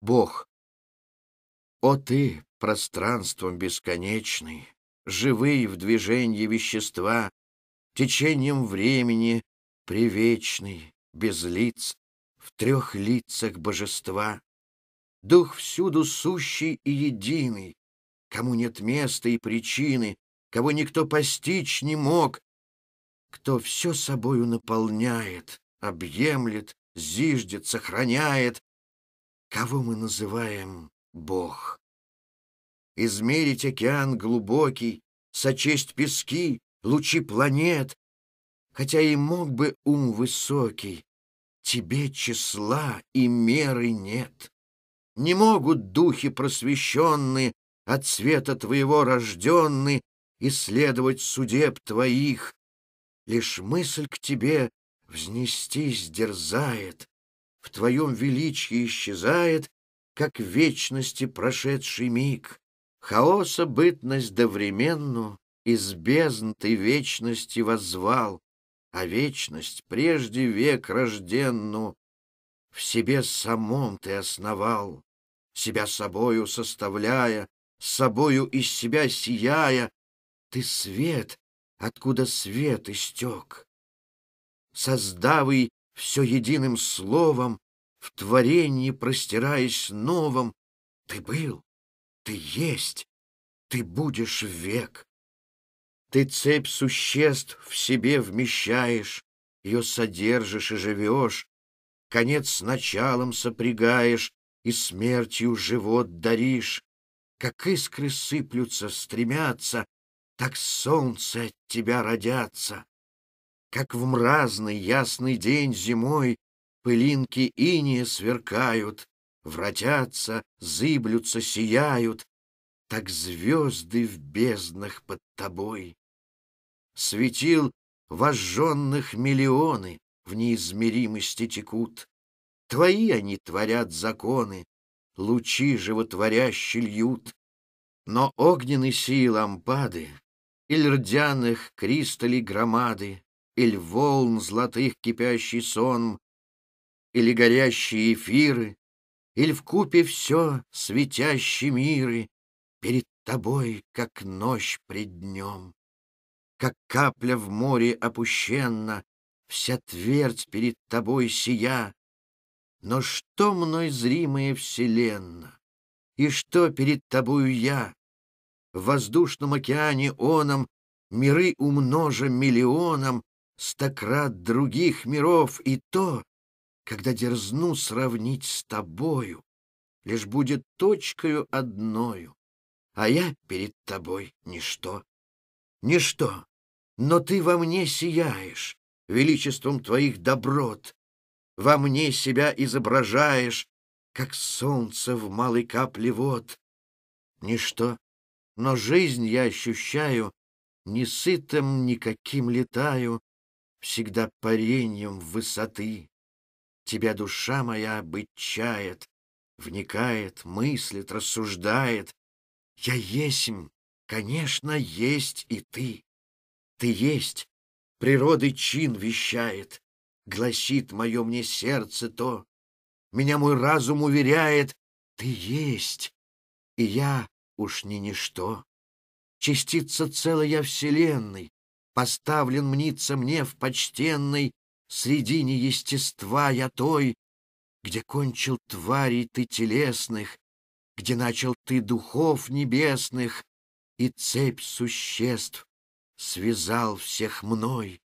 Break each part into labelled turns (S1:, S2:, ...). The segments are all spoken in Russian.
S1: Бог. О ты, пространством бесконечный, Живые в движении вещества, Течением времени привечный, Без лиц, в трех лицах божества. Дух всюду сущий и единый, Кому нет места и причины, Кого никто постичь не мог, Кто все собою наполняет, Объемлет, зиждет, сохраняет, Кого мы называем Бог? Измерить океан глубокий, Сочесть пески, лучи планет, Хотя и мог бы ум высокий, Тебе числа и меры нет. Не могут духи просвещенные, От света твоего рожденные, Исследовать судеб твоих. Лишь мысль к тебе взнестись дерзает, в твоем величии исчезает, как в вечности прошедший миг. Хаоса бытность довременну из бездн ты вечности воззвал, а вечность прежде век рожденну в себе самом ты основал, себя собою составляя, собою из себя сияя, ты свет, откуда свет истек. Создавый все единым словом, в творении простираясь новым, ты был, ты есть, ты будешь век. Ты цепь существ в себе вмещаешь, ее содержишь и живешь, конец с началом сопрягаешь и смертью живот даришь. Как искры сыплются, стремятся, так солнце от тебя родятся. Как в мразный ясный день зимой Пылинки иния сверкают, Вратятся, зыблются, сияют, Так звезды в безднах под тобой. Светил вожженных миллионы В неизмеримости текут. Твои они творят законы, Лучи животворящие льют. Но огненной силы лампады Иль рдяных кристаллей громады, Иль волн золотых кипящий сон, Или горящие эфиры, Или в купе все светящие миры Перед тобой, как ночь пред днем. Как капля в море опущенна, Вся твердь перед тобой сия. Но что мной зримая вселенна? И что перед тобою я? В воздушном океане оном Миры умножа миллионом, Стократ других миров, и то, Когда дерзну сравнить с тобою, Лишь будет точкою одною, А я перед тобой ничто. Ничто, но ты во мне сияешь Величеством твоих доброт, Во мне себя изображаешь, Как солнце в малой капле вод. Ничто, но жизнь я ощущаю, Не сытым никаким летаю, Всегда пареньем высоты. Тебя душа моя быть чает, Вникает, мыслит, рассуждает. Я есмь, конечно, есть и ты. Ты есть, природы чин вещает, Гласит мое мне сердце то. Меня мой разум уверяет, Ты есть, и я уж не ничто. Частица целая вселенной, Поставлен мнится мне в почтенной Средине естества я той, Где кончил тварей ты телесных, Где начал ты духов небесных, И цепь существ связал всех мной.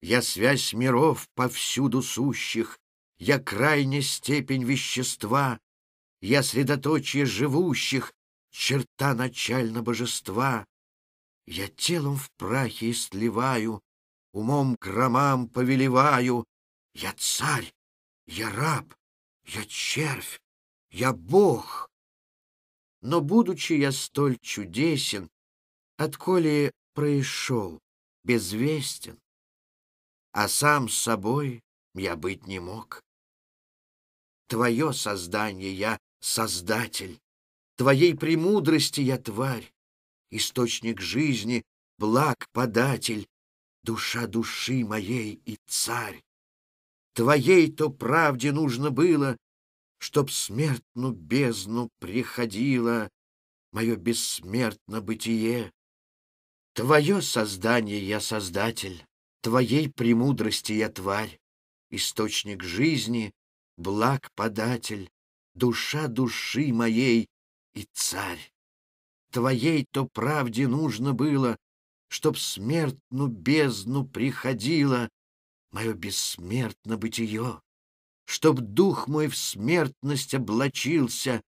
S1: Я связь миров повсюду сущих, Я крайняя степень вещества, я средоточие живущих, черта начально божества. Я телом в прахе истлеваю, умом громам повелеваю. Я царь, я раб, я червь, я бог. Но, будучи я столь чудесен, отколе происшел, безвестен, а сам с собой я быть не мог. Твое создание я Создатель, Твоей премудрости я тварь, Источник жизни, благ податель, Душа души моей и царь. Твоей-то правде нужно было Чтоб смертну бездну приходило Мое бессмертно бытие. Твое создание я создатель, Твоей премудрости я тварь, Источник жизни, благ податель, Душа души моей и царь. Твоей-то правде нужно было, Чтоб смертну бездну приходило Мое бессмертно бытие, Чтоб дух мой в смертность облачился,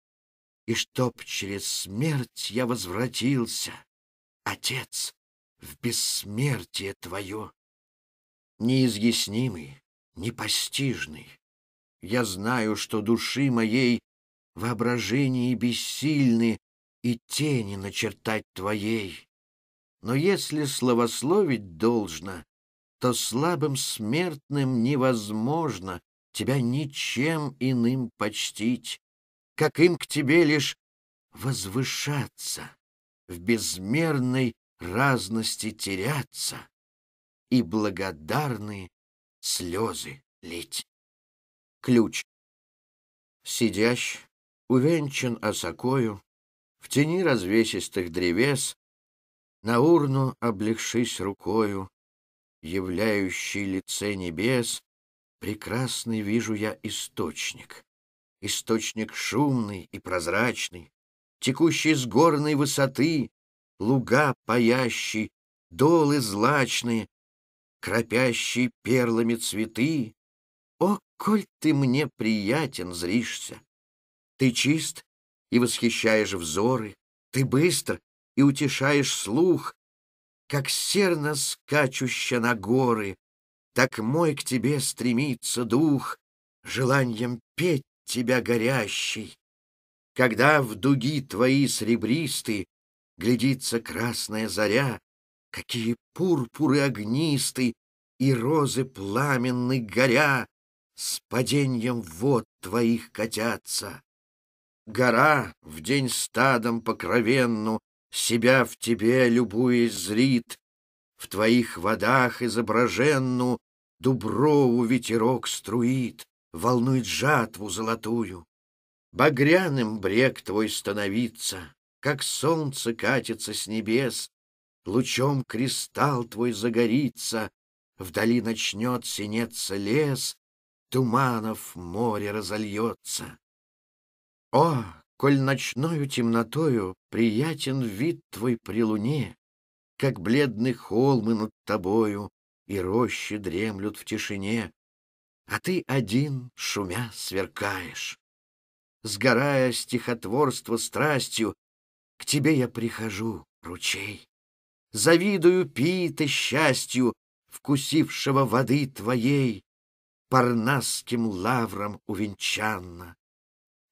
S1: И чтоб через смерть я возвратился, Отец, в бессмертие Твое. Неизъяснимый, непостижный, Я знаю, что души моей Воображение бессильны И тени начертать Твоей. Но если словословить должно, то слабым смертным невозможно тебя ничем иным почтить, как им к тебе лишь возвышаться, в безмерной разности теряться и благодарные слезы лить. Ключ. Сидящ, увенчан осокою, в тени развесистых древес, на урну облегшись рукою, являющий лице небес, прекрасный вижу я источник. Источник шумный и прозрачный, текущий с горной высоты, луга паящий, долы злачные, кропящие перлами цветы. О, коль ты мне приятен зришься! Ты чист и восхищаешь взоры, ты быстр и утешаешь слух, как серна скачуща на горы, так мой к тебе стремится дух, желанием петь тебя горящий. Когда в дуги твои сребристы глядится красная заря, какие пурпуры огнисты и розы пламенны горя с падением вод твоих катятся. Гора в день стадом покровенну себя в тебе, любуясь, зрит, В твоих водах изображенну Дуброву ветерок струит, Волнует жатву золотую. Багряным брег твой становится, Как солнце катится с небес, Лучом кристалл твой загорится, Вдали начнет синеться лес, Туманов море разольется. О, Коль ночною темнотою приятен вид твой при луне, Как бледный холмы над тобою и рощи дремлют в тишине, А ты один, шумя, сверкаешь. Сгорая стихотворство страстью, К тебе я прихожу, ручей. Завидую пита счастью, Вкусившего воды твоей, Парнасским лавром увенчанно.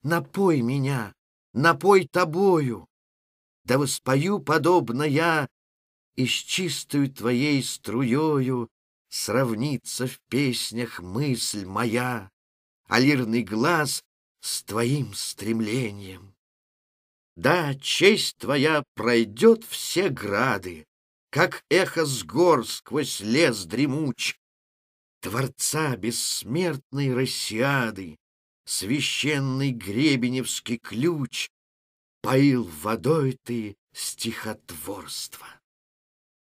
S1: Напой меня, напой тобою, да воспою, подобно я, и с чистою твоей струёю сравнится в песнях мысль моя, а лирный глаз с твоим стремлением. Да, честь твоя пройдет все грады, как эхо с гор сквозь лес дремуч, Творца бессмертной Россиады, священный гребеневский ключ, Поил водой ты стихотворство.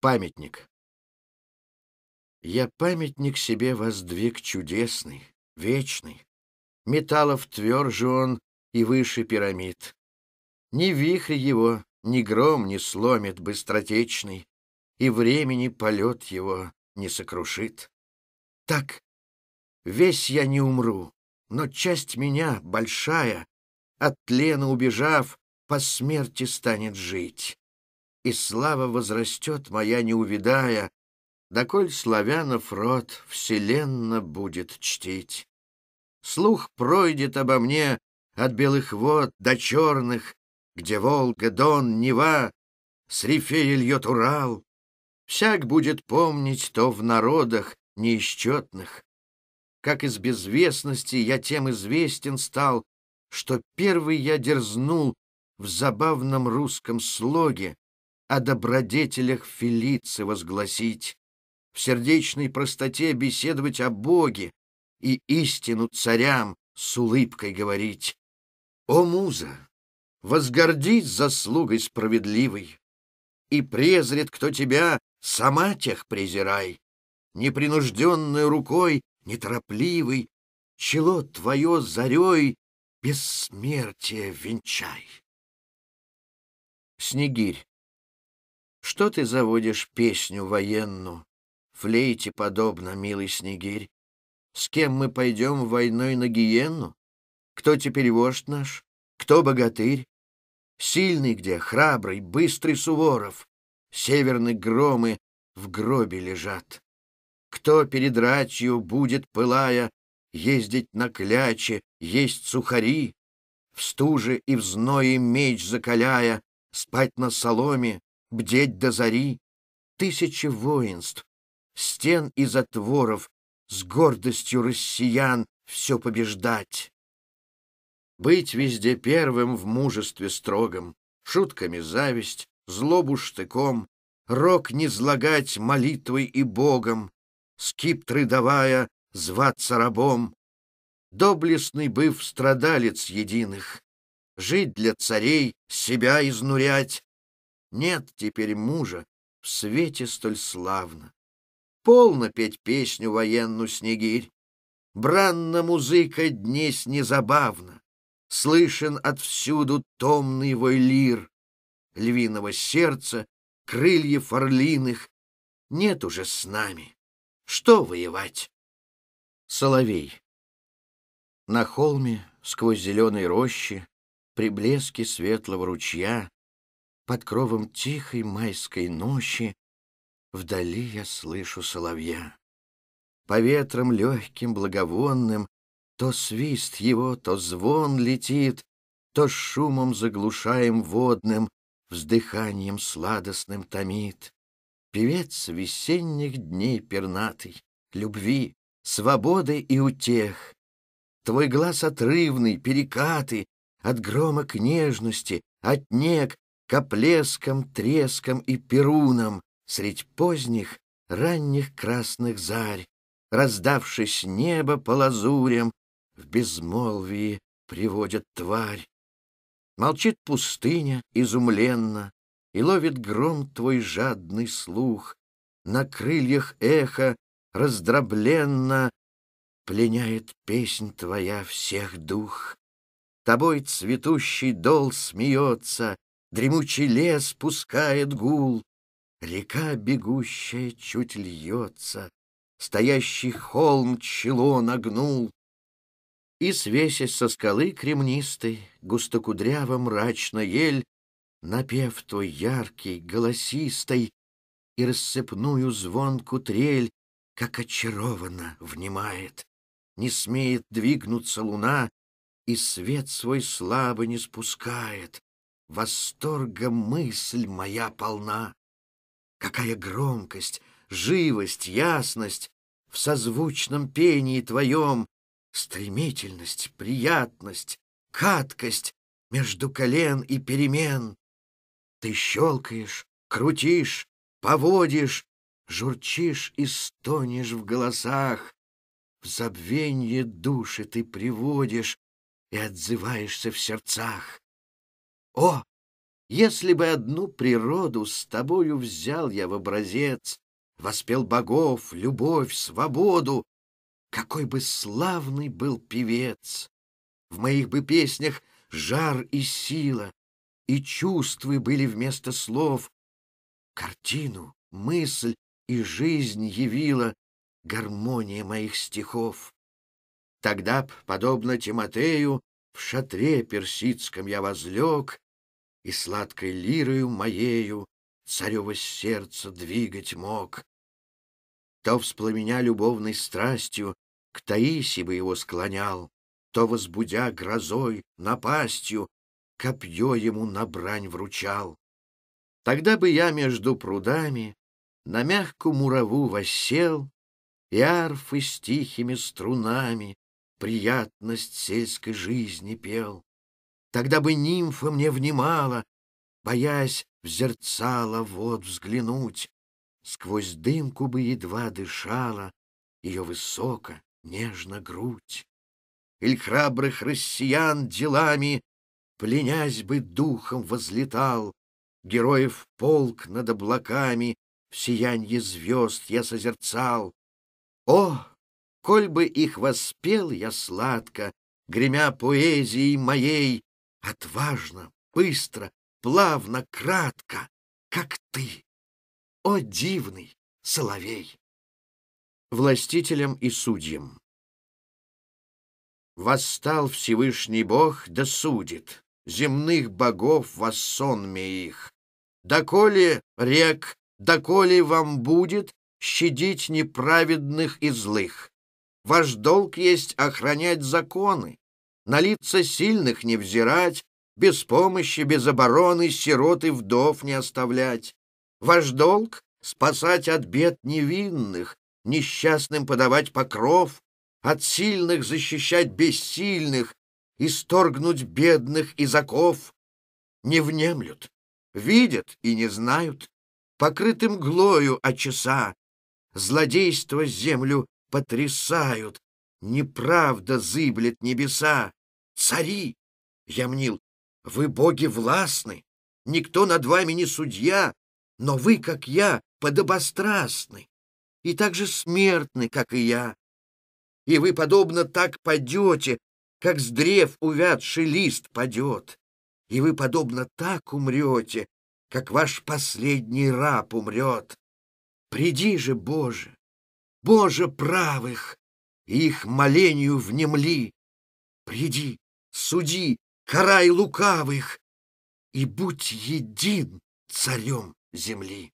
S1: Памятник. Я памятник себе воздвиг чудесный, вечный. Металлов тверже он и выше пирамид. Ни вихрь его, ни гром не сломит быстротечный, И времени полет его не сокрушит. Так, весь я не умру, но часть меня, большая, от тлена убежав, по смерти станет жить. И слава возрастет моя, не увидая, доколь славянов род вселенно будет чтить. Слух пройдет обо мне от белых вод до черных, где Волга, Дон, Нева, с рифея льет Урал. Всяк будет помнить то в народах неисчетных. Как из безвестности я тем известен стал, что первый я дерзнул в забавном русском слоге о добродетелях Фелицы возгласить, в сердечной простоте беседовать о Боге и истину царям с улыбкой говорить. О, муза, возгордись заслугой справедливой, И презрит, кто тебя, сама тех презирай. Непринужденной рукой, неторопливый, Чело твое зарей бессмертие венчай. Снегирь, что ты заводишь песню военную, Флейте подобно, милый Снегирь? С кем мы пойдем войной на гиенну? Кто теперь вождь наш? Кто богатырь? Сильный где, храбрый, быстрый Суворов. Северные громы в гробе лежат. Кто перед рачью будет, пылая, Ездить на кляче, есть сухари, В стуже и в зное меч закаляя, Спать на соломе, бдеть до зари? Тысячи воинств, стен и затворов, С гордостью россиян все побеждать. Быть везде первым в мужестве строгом, Шутками зависть, злобу штыком, Рок не злагать молитвой и Богом, Скиптры давая, зваться рабом, Доблестный быв страдалец единых, Жить для царей, себя изнурять. Нет теперь мужа в свете столь славно. Полно петь песню военную снегирь, Бранна музыка днесь незабавна, Слышен отвсюду томный вой лир, Львиного сердца, крыльев орлиных Нет уже с нами. Что воевать? Соловей. На холме, сквозь зеленые рощи, При блеске светлого ручья, Под кровом тихой майской ночи Вдали я слышу соловья. По ветрам легким благовонным То свист его, то звон летит, То шумом заглушаем водным, Вздыханием сладостным томит. Певец весенних дней пернатый, Любви, свободы и утех. Твой глаз отрывный, перекаты, от грома к нежности, от нег к оплескам, трескам и перунам, средь поздних, ранних красных зарь, раздавшись небо по лазурям, в безмолвии приводят тварь. Молчит пустыня изумленно, и ловит гром твой жадный слух. На крыльях эхо раздробленно Пленяет песнь твоя всех дух. Тобой цветущий дол смеется, Дремучий лес пускает гул, Река бегущая чуть льется, Стоящий холм чело нагнул. И, свесясь со скалы кремнистой, Густокудряво мрачно ель, Напев твой яркий, голосистый, И рассыпную звонку трель как очарованно внимает. Не смеет двигнуться луна, и свет свой слабо не спускает. Восторга мысль моя полна. Какая громкость, живость, ясность в созвучном пении твоем, стремительность, приятность, каткость между колен и перемен. Ты щелкаешь, крутишь, поводишь, Журчишь и стонешь в голосах, В забвенье души ты приводишь И отзываешься в сердцах. О, если бы одну природу С тобою взял я в образец, Воспел богов, любовь, свободу, Какой бы славный был певец! В моих бы песнях жар и сила, И чувствы были вместо слов, Картину, мысль и жизнь явила гармония моих стихов. Тогда б, подобно Тимотею, в шатре персидском я возлег и сладкой лирою моею царево сердце двигать мог. То, вспламеня любовной страстью, к Таисе бы его склонял, то, возбудя грозой, напастью, копье ему на брань вручал. Тогда бы я между прудами на мягкую мураву воссел, И арфы с тихими струнами Приятность сельской жизни пел. Тогда бы нимфа мне внимала, Боясь в зерцало вод взглянуть, Сквозь дымку бы едва дышала Ее высоко, нежно грудь. Иль храбрых россиян делами, Пленясь бы духом возлетал, Героев полк над облаками В сиянье звезд я созерцал. О, коль бы их воспел я сладко, Гремя поэзией моей, Отважно, быстро, плавно, кратко, Как ты, о дивный соловей! Властителям и судьям Восстал Всевышний Бог, да судит Земных богов воссонме их. Доколе рек, доколе вам будет Щадить неправедных и злых. Ваш долг есть охранять законы, На лица сильных не взирать, Без помощи, без обороны Сирот и вдов не оставлять. Ваш долг — спасать от бед невинных, Несчастным подавать покров, от сильных защищать бессильных, исторгнуть бедных из оков. Не внемлют, видят и не знают, покрытым глою очеса, злодейство землю потрясают, неправда зыблет небеса. Цари, я мнил, вы боги властны, никто над вами не судья, но вы, как я, подобострастны и так же смертны, как и я и вы, подобно, так падете, как с древ увядший лист падет, и вы, подобно, так умрете, как ваш последний раб умрет. Приди же, Боже, Боже правых, их молению внемли. Приди, суди, карай лукавых, и будь един царем земли.